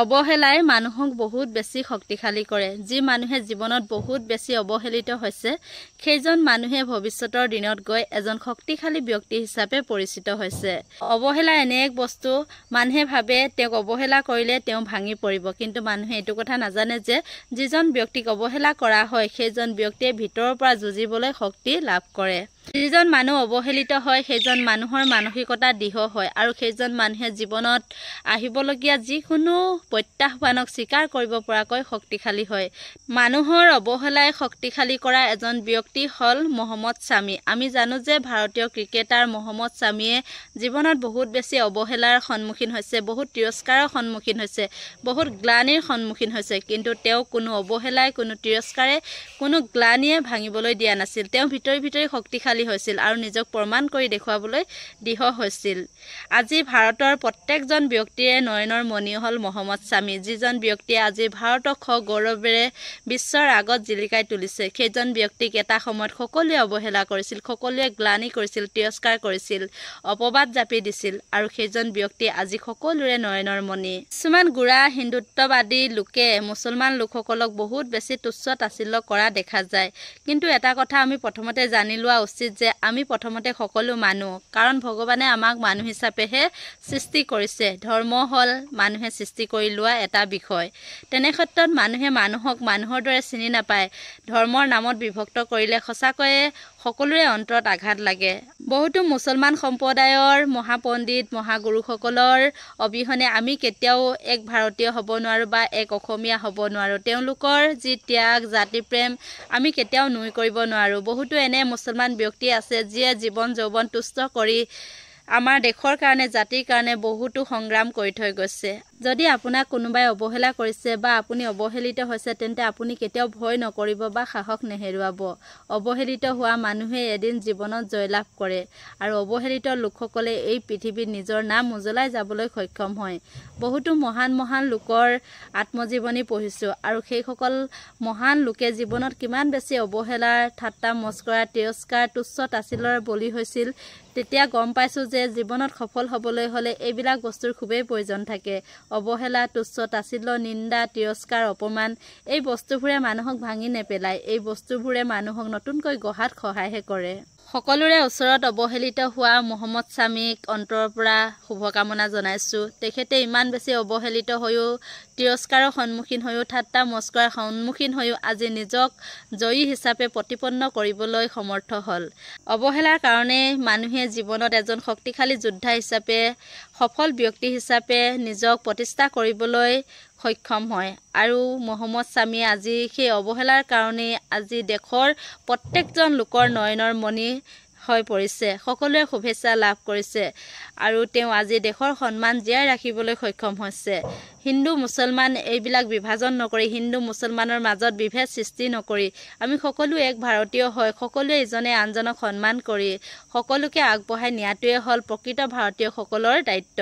অৱহেলাই মানুহক বহুত বেছি শক্তিশালী কৰে। যি মানুহে জীৱনত বহুত বেছি অৱহেলিত হৈছে সেইজন মানুহে ভৱিষ্যতৰ দিনত গৈ এজন শক্তিশালী ব্যক্তি হিচাপে পৰিচিত হৈছে। অৱহেলা এনে এক বস্তু মানুহে ভাবে তেওঁক অৱহেলা কৰিলে তেওঁ ভাঙি পৰিব। কিন্তু মানুহে এইটো কথা নাজানে যে যিজন ব্যক্তিক অৱহেলা কৰা হয় সেইজন ব্যক্তিয়ে ভিতৰৰ পৰা যুঁজিবলৈ শক্তি লাভ কৰে। যিজন মানুহ অৱহেলিত হয় সেইজন মানুহৰ মানসিকতা দৃঢ় হয় আৰু সেইজন মানুহে জীৱনত আহিবলগীয়া যিকোনো প্ৰত্যাহ্বানক স্বীকাৰ কৰিব পৰাকৈ শক্তিশালী হয়। মানুহৰ অৱহেলাই শক্তিশালী কৰা এজন ব্যক্তি হ'ল মহম্মদ স্বামী আমি জানো যে ভাৰতীয় ক্ৰিকেটাৰ মহম্মদ স্বামীয়ে জীৱনত বহুত বেছি অৱহেলাৰ সন্মুখীন হৈছে বহুত তিৰস্কাৰৰ সন্মুখীন হৈছে বহুত গ্লানিৰ সন্মুখীন হৈছে। কিন্তু তেওঁ কোনো অৱহেলাই কোনো তিৰস্কাৰে কোনো গ্লানিয়ে ভাঙিবলৈ দিয়া নাছিল। তেওঁ ভিতৰি ভিতৰি শক্তিশালী শক্তিশালী হৈছিল আৰু নিজক প্ৰমাণ কৰি দেখুৱাবলৈ দৃঢ় হৈছিল। আজি ভাৰতৰ প্ৰত্যেকজন ব্যক্তিৰে নয়নৰ মণি হ'ল মহম্মদ স্বামী যিজন ব্যক্তিয়ে আজি ভাৰতক গৌৰৱেৰে বিশ্বৰ আগত জিলিকাই তুলিছে সেইজন ব্যক্তিক এটা সময়ত সকলোৱে অৱহেলা কৰিছিল সকলোৱে গ্লানি কৰিছিল তিৰস্কাৰ কৰিছিল অপবাদ জাপি দিছিল আৰু সেইজন ব্যক্তি আজি সকলোৰে নয়নৰ মণি। কিছুমান গোড়া হিন্দুত্ববাদী লোকে মুছলমান লোকসকলক বহুত বেছি তুচ্ছ তাচিল্য কৰা দেখা যায়। কিন্তু এটা কথা আমি প্ৰথমতে জানি লোৱা উচিত উচিত যে আমি প্ৰথমতে সকলো মানুহ কাৰণ ভগৱানে আমাক মানুহ হিচাপেহে সৃষ্টি কৰিছে। ধৰ্ম হ'ল মানুহে সৃষ্টি কৰি লোৱা এটা বিষয়। তেনে ক্ষেত্ৰত মানুহে মানুহক মানুহৰ দৰে চিনি নাপায়। ধৰ্মৰ নামত বিভক্ত কৰিলে সঁচাকৈয়ে সকলোৰে অন্তৰত আঘাত লাগে। বহুতো মুছলমান সম্প্ৰদায়ৰ মহাপণ্ডিত মহাগুৰুসকলৰ অবিহনে আমি কেতিয়াও এক ভাৰতীয় হ'ব নোৱাৰোঁ বা এক অসমীয়া হ'ব নোৱাৰোঁ। তেওঁলোকৰ যি ত্যাগ জাতি প্ৰেম আমি কেতিয়াও নুই কৰিব নোৱাৰোঁ। বহুতো এনে মুছলমান ব্যক্তি আছে যিয়ে জীৱন যৌৱন তুষ্ট কৰি আমাৰ দেশৰ কাৰণে জাতিৰ কাৰণে বহুতো সংগ্ৰাম কৰি থৈ গৈছে। যদি আপোনাক কোনোবাই অৱহেলা কৰিছে বা আপুনি অৱহেলিত হৈছে তেন্তে আপুনি কেতিয়াও ভয় নকৰিব বা সাহস নেহেৰুৱাব। অৱহেলিত হোৱা মানুহে এদিন জীৱনত জয়লাভ কৰে আৰু অৱহেলিত লোকসকলে এই পৃথিৱীত নিজৰ নাম উজ্বলাই যাবলৈ সক্ষম হয়। বহুতো মহান মহান লোকৰ আত্মজীৱনী পঢ়িছোঁ আৰু সেইসকল মহান লোকে জীৱনত কিমান বেছি অৱহেলাৰ ঠাট্টা মস্কৰা তিৰস্কাৰ তুচ্ছ তাচিলৰ বলি হৈছিল তেতিয়া গম পাইছোঁ যে জীৱনত সফল হ'বলৈ হ'লে এইবিলাক বস্তুৰ খুবেই প্ৰয়োজন থাকে। অৱহেলা তুচ্ছ তাচিল্য নিন্দা তিৰস্কাৰ অপমান। এই বস্তুবোৰে মানুহক ভাঙি নেপেলায় এই বস্তুবোৰে মানুহক নতুনকৈ গঢ়াত সহায়হে কৰে। সকলোৰে ওচৰত অৱহেলিত হোৱা মহম্মদ স্বামীক অন্তৰৰ পৰা শুভকামনা জনাইছোঁ। তেখেতে ইমান বেছি অৱহেলিত হৈও তিৰস্কাৰৰ সন্মুখীন হৈও ঠাট্টা মস্কৰাৰ সন্মুখীন হৈও আজি নিজক জয়ী হিচাপে প্ৰতিপন্ন কৰিবলৈ সমৰ্থ হ'ল। অৱহেলাৰ কাৰণে মানুহে জীৱনত এজন শক্তিশালী যোদ্ধা হিচাপে সফল ব্যক্তি হিচাপে নিজক প্ৰতিষ্ঠা কৰিবলৈ সক্ষম হয়। আৰু মহম্মদ স্বামীয়ে আজি সেই অৱহেলাৰ কাৰণেই আজি দেশৰ প্ৰত্যেকজন লোকৰ নয়নৰ মণি হৈ পৰিছে। সকলোৱে শুভেচ্ছা লাভ কৰিছে আৰু তেওঁ আজি দেশৰ সন্মান জীয়াই ৰাখিবলৈ সক্ষম হৈছে। হিন্দু মুছলমান এইবিলাক বিভাজন নকৰি হিন্দু মুছলমানৰ মাজত বিভেদ সৃষ্টি নকৰি আমি সকলো এক ভাৰতীয় হয় সকলোৱে ইজনে আনজনক সন্মান কৰি সকলোকে আগবঢ়াই নিয়াটোৱে হ'ল প্ৰকৃত ভাৰতীয়সকলৰ দায়িত্ব।